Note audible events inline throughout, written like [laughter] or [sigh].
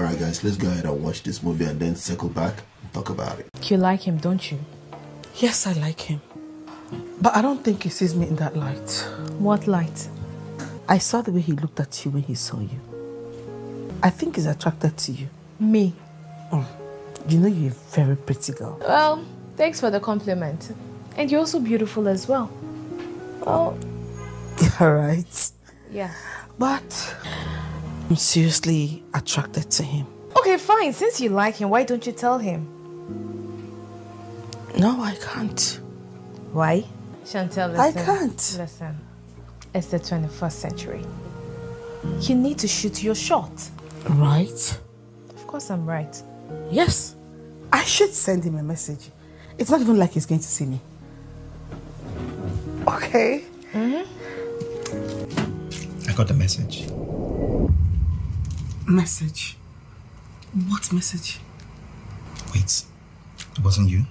Alright, guys, let's go ahead and watch this movie and then circle back and talk about it. You like him, don't you? Yes, I like him. But I don't think he sees me in that light. What light? I saw the way he looked at you when he saw you. I think he's attracted to you. Me. Mm. You know you're a very pretty girl. Well, thanks for the compliment. And you're also beautiful as well. Oh. [laughs] You're. Yeah. But I'm seriously attracted to him. Okay, fine. Since you like him, why don't you tell him? No, I can't. Why? Chantel, listen. I can't. Listen. It's the 21st century. You need to shoot your shot. Right? Of course I'm right. Yes. I should send him a message. It's not even like he's going to see me. Okay. Mm-hmm. I got the message. Message? What message? Wait, it wasn't you?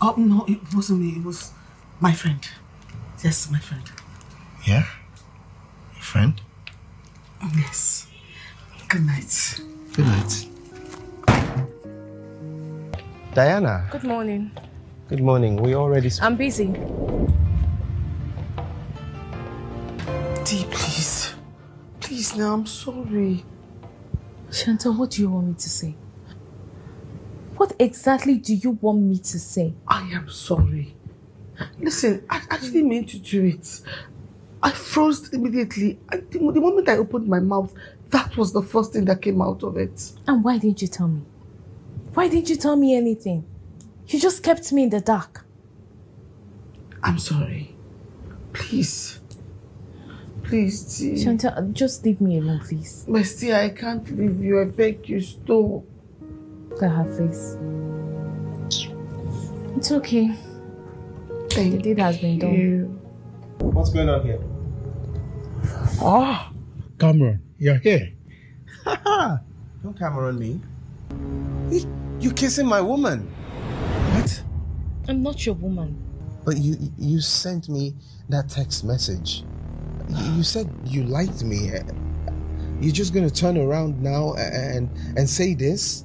Oh, no, it wasn't me. It was my friend. Yes, my friend. Yeah? Your friend? Yes. Good night. Good night. Diana, Good morning. good morning. We already sp- I'm busy. Dee, please. Please, now, I'm sorry. Chantal, what do you want me to say? What exactly do you want me to say? I am sorry. Listen, I actually meant to do it. I froze immediately. And the, the moment I opened my mouth, that was the first thing that came out of it. And why didn't you tell me? Why didn't you tell me anything? You just kept me in the dark. I'm sorry. Please. Please, Dee. Chantal, just leave me alone, please. Bestie, I can't leave you. I beg you, stop. Look at her face. It's okay. Thank the deed has been done. you. What's going on here? Ah, Cameron, you're here. Don't Cameron me. You, you kissing my woman. What? I'm not your woman. But you you sent me that text message. You, said you liked me. You're just gonna turn around now and and say this?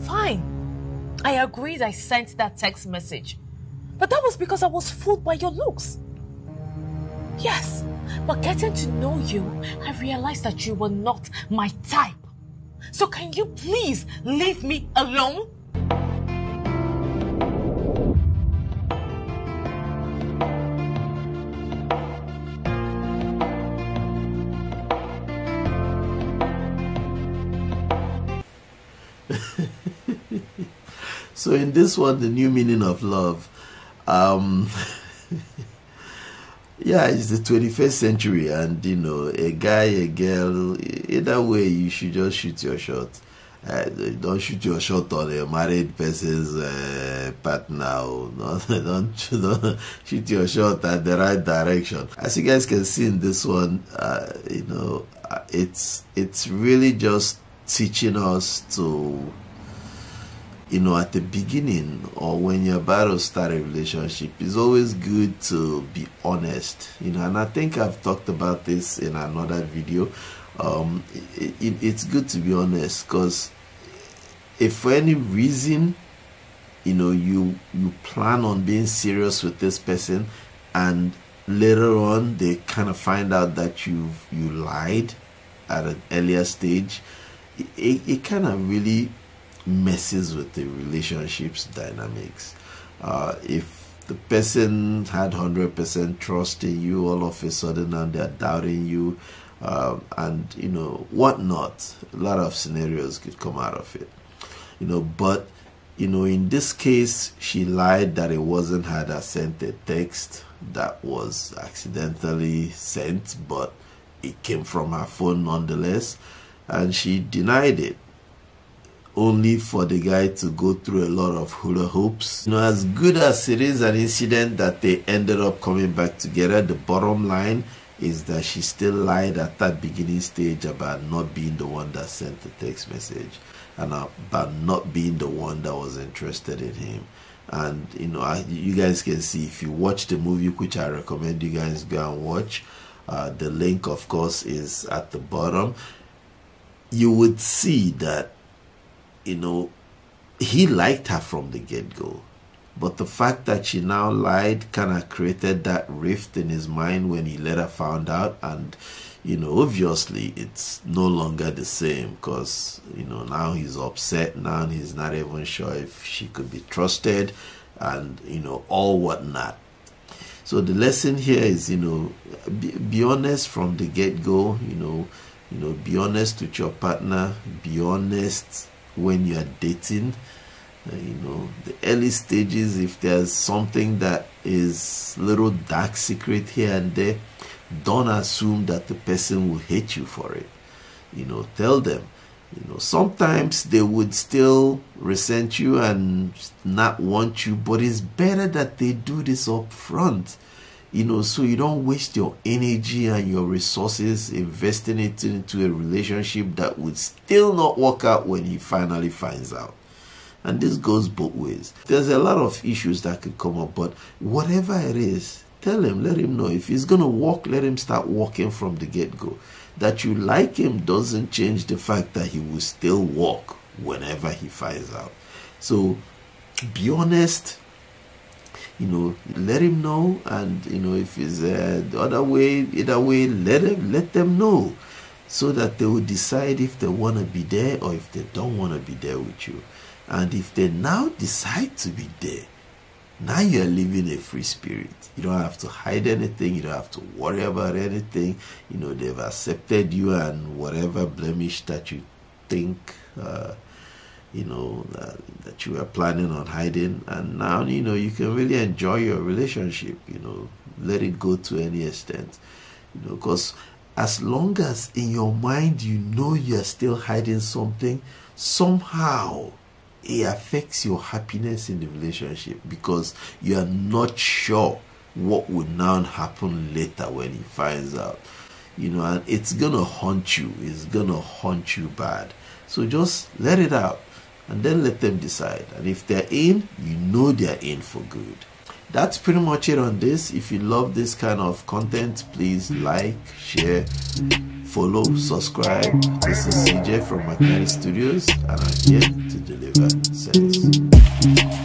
Fine. I agreed I sent that text message. But that was because I was fooled by your looks. Yes, but getting to know you, I realized that you were not my type. So can you please leave me alone? [laughs] So in this one, the new meaning of love, um, [laughs] yeah, it's the 21st century, and you know, a guy, a girl, either way, you should just shoot your shot. Uh, don't shoot your shot on a married person's uh, partner. [laughs] Don't, don't, don't shoot your shot at the right direction. As you guys can see in this one, uh, you know, uh, it's it's really just teaching us to you know, at the beginning or when you're about to start a relationship, it's always good to be honest, you know. And I think I've talked about this in another video. Um, it, it, it's good to be honest because if for any reason, you know, you you plan on being serious with this person, and later on they kind of find out that you've you lied at an earlier stage, it, it, kind of really messes with the relationships dynamics. Uh, if the person had 100% trust in you, all of a sudden now they're doubting you, uh, and you know, whatnot, a lot of scenarios could come out of it. You know, but you know, in this case, she lied that it wasn't her that sent a text that was accidentally sent, but it came from her phone nonetheless, and she denied it only for the guy to go through a lot of hula hoops. You know, as good as it is an incident that they ended up coming back together, the bottom line is that she still lied at that beginning stage about not being the one that sent the text message and about not being the one that was interested in him. And you know, I, you guys can see if you watch the movie, which I recommend you guys go and watch. Uh, the link, of course, is at the bottom you would see that, you know, he liked her from the get go. But the fact that she now lied kind of created that rift in his mind when he later found out. And, you know, obviously it's no longer the same because, you know, now he's upset. Now he's not even sure if she could be trusted and, you know, all whatnot. So the lesson here is, you know, be, be honest from the get go, you know, you know, be honest with your partner, be honest when you are dating. Uh, you know the early stages if there's something that is little dark secret here and there don't assume that the person will hate you for it. You know tell them. You know sometimes they would still resent you and not want you but it's better that they do this up front you know so you don't waste your energy and your resources investing it into a relationship that would still not work out when he finally finds out. And this goes both ways. There's a lot of issues that could come up but whatever it is tell him let him know. If he's gonna walk let him start walking from the get-go. That you like him doesn't change the fact that he will still walk whenever he finds out. So be honest you know let him know and you know if it's uh, the other way either way let him let them know so that they will decide if they want to be there or if they don't want to be there with you. And if they now decide to be there now you're living a free spirit. You don't have to hide anything you don't have to worry about anything. You know they've accepted you and whatever blemish that you think uh, you know that, that you were planning on hiding. And now you know you can really enjoy your relationship you know let it go to any extent you know because as long as in your mind you know you're still hiding something somehow it affects your happiness in the relationship because you are not sure what will now happen later when he finds out you know and it's gonna haunt you it's gonna haunt you bad. So just let it out and then let them decide. And if they're in, you know they're in for good. That's pretty much it on this. If you love this kind of content, please like, share, follow, subscribe. This is CJ from Mcnnadi Studios, and I'm here to deliver sense.